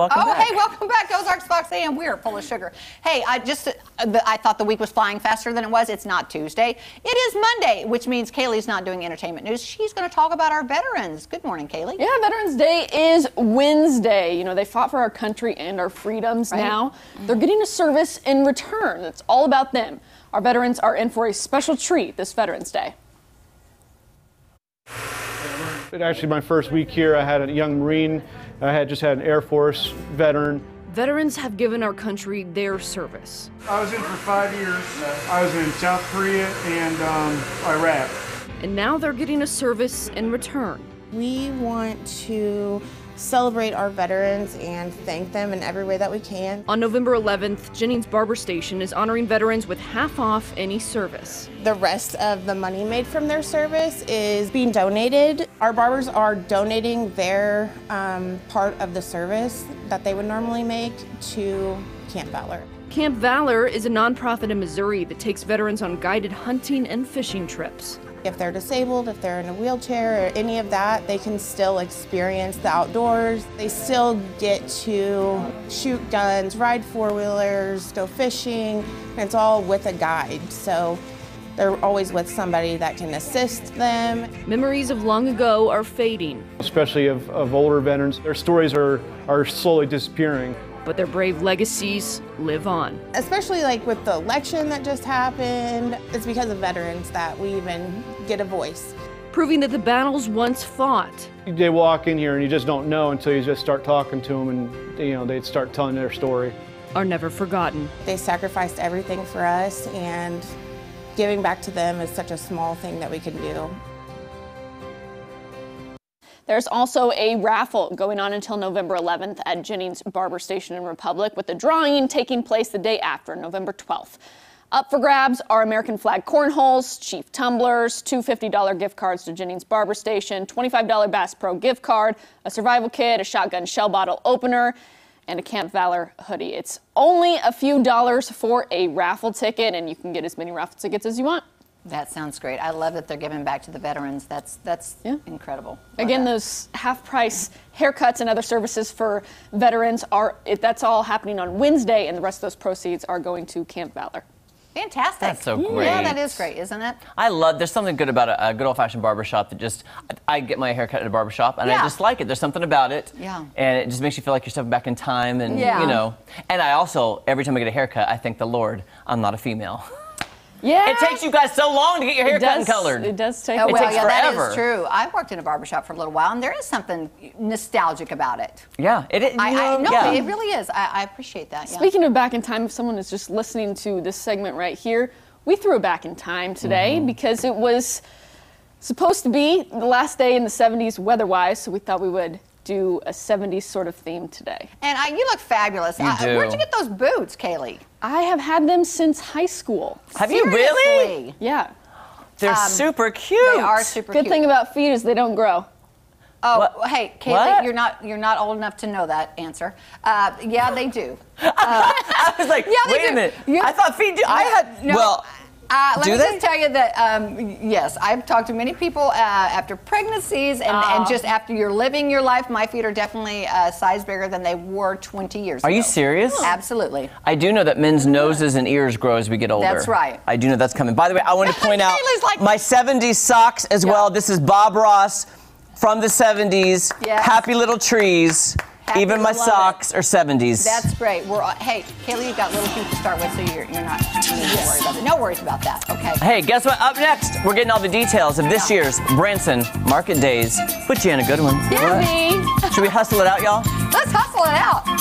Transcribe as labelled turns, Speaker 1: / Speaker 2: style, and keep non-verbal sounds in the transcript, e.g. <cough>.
Speaker 1: Welcome
Speaker 2: oh,
Speaker 1: back.
Speaker 2: hey, welcome back, Ozarks Fox AM. We're full of sugar. Hey, I just uh, the, I thought the week was flying faster than it was. It's not Tuesday. It is Monday, which means Kallie's not doing entertainment news. She's going to talk about our veterans. Good morning, Kallie.
Speaker 3: Yeah, Veterans Day is Wednesday. You know, they fought for our country and our freedoms.
Speaker 2: Right.
Speaker 3: Now they're getting a service in return. It's all about them. Our veterans are in for a special treat this Veterans Day.
Speaker 4: It actually, my first week here, I had a young Marine. I had just had an Air Force veteran.
Speaker 3: Veterans have given our country their service.
Speaker 5: I was in for five years. I was in South Korea and um, Iraq.
Speaker 3: And now they're getting a service in return.
Speaker 6: We want to celebrate our veterans and thank them in every way that we can.
Speaker 3: On November 11th, Jennings Barber Station is honoring veterans with half off any service.
Speaker 6: The rest of the money made from their service is being donated. Our barbers are donating their um, part of the service that they would normally make to Camp Valor.
Speaker 3: Camp Valor is a nonprofit in Missouri that takes veterans on guided hunting and fishing trips.
Speaker 6: If they're disabled, if they're in a wheelchair or any of that, they can still experience the outdoors. They still get to shoot guns, ride four wheelers, go fishing, and it's all with a guide. So they're always with somebody that can assist them.
Speaker 3: Memories of long ago are fading,
Speaker 4: especially of, of older veterans. Their stories are, are slowly disappearing.
Speaker 3: But their brave legacies live on.
Speaker 6: Especially like with the election that just happened, it's because of veterans that we even get a voice.
Speaker 3: Proving that the battles once fought
Speaker 4: They walk in here and you just don't know until you just start talking to them and you know they start telling their story.
Speaker 3: are never forgotten.
Speaker 6: They sacrificed everything for us, and giving back to them is such a small thing that we can do.
Speaker 3: There's also a raffle going on until November 11th at Jennings Barber Station in Republic, with the drawing taking place the day after, November 12th. Up for grabs are American flag cornholes, Chief tumblers, two $50 gift cards to Jennings Barber Station, $25 Bass Pro gift card, a survival kit, a shotgun shell bottle opener, and a Camp Valor hoodie. It's only a few dollars for a raffle ticket, and you can get as many raffle tickets as you want.
Speaker 2: That sounds great. I love that they're giving back to the veterans. That's that's
Speaker 3: Yeah.
Speaker 2: incredible. Love
Speaker 3: Again,
Speaker 2: that.
Speaker 3: those half price haircuts and other services for veterans are it, that's all happening on Wednesday, and the rest of those proceeds are going to Camp Valor.
Speaker 2: fantastic.
Speaker 1: That's so great.
Speaker 2: Yeah, that is great, isn't it?
Speaker 1: I love. There's something good about a, a good old-fashioned barbershop that just. I, I get my hair cut at a barbershop, and
Speaker 2: Yeah.
Speaker 1: I just like it. There's something about it.
Speaker 2: Yeah.
Speaker 1: And it just makes you feel like you're stepping back in time, and
Speaker 2: Yeah.
Speaker 1: you know. And I also, every time I get a haircut, I thank the Lord I'm not a female. <laughs>
Speaker 3: Yeah,
Speaker 1: It takes you guys so long to get your hair
Speaker 3: it
Speaker 1: cut and colored.
Speaker 3: It does take.
Speaker 2: Oh,
Speaker 1: It
Speaker 2: well,
Speaker 1: takes
Speaker 2: yeah, that
Speaker 1: forever.
Speaker 2: is true. I worked in a barbershop for a little while, and there is something nostalgic about it.
Speaker 1: Yeah. It. it you
Speaker 2: I, I
Speaker 1: know,
Speaker 2: no,
Speaker 1: yeah.
Speaker 2: it really is. I, I appreciate that. Yeah.
Speaker 3: Speaking of back in time, if someone is just listening to this segment right here, we threw it back in time today
Speaker 1: Mm-hmm.
Speaker 3: because it was supposed to be the last day in the 70s weather-wise, so we thought we would do a 70s sort of theme today.
Speaker 2: And I, you look fabulous.
Speaker 1: You
Speaker 2: I- Where'd you get those boots, Kallie?
Speaker 3: I have had them since high school.
Speaker 1: Have you really?
Speaker 3: Yeah.
Speaker 1: They're
Speaker 2: Um,
Speaker 1: super cute.
Speaker 2: They are super cute.
Speaker 3: Good
Speaker 2: cute.
Speaker 3: thing about feet is they don't grow.
Speaker 2: Oh,
Speaker 1: What?
Speaker 2: hey, Kallie,
Speaker 1: What?
Speaker 2: you're not you're not old enough to know that answer. Uh, yeah, they do. <laughs>
Speaker 1: I was like,
Speaker 2: Yeah,
Speaker 1: wait
Speaker 2: do.
Speaker 1: a minute.
Speaker 2: Yeah.
Speaker 1: I thought feet. Do, I had.
Speaker 2: No,
Speaker 1: well.
Speaker 2: Uh, let
Speaker 1: do
Speaker 2: me
Speaker 1: they?
Speaker 2: just tell you that um, yes, I've talked to many people uh, after pregnancies and, and just after you're living your life. My feet are definitely a size bigger than they were 20 years
Speaker 1: Are
Speaker 2: ago.
Speaker 1: Are you serious?
Speaker 2: Absolutely.
Speaker 1: I do know that men's noses and ears grow as we get older.
Speaker 2: That's right.
Speaker 1: I do know that's coming. By the way, I want to <laughs> point out
Speaker 2: like-
Speaker 1: my 70s socks as
Speaker 2: Yeah.
Speaker 1: well. This is Bob Ross from the 70s.
Speaker 2: Yes.
Speaker 1: Happy little trees.
Speaker 2: Happy
Speaker 1: Even my socks are 70s.
Speaker 2: That's great. We're all, hey, Kallie, you've got little feet to start with, so you're, you're not you worry about it. No worries about that. Okay.
Speaker 1: Hey, guess what? Up next, we're getting all the details of this year's Branson Market Days put with Jana Goodwin.
Speaker 3: Yeah, me.
Speaker 1: Should we hustle it out, y'all?
Speaker 2: Let's hustle it out.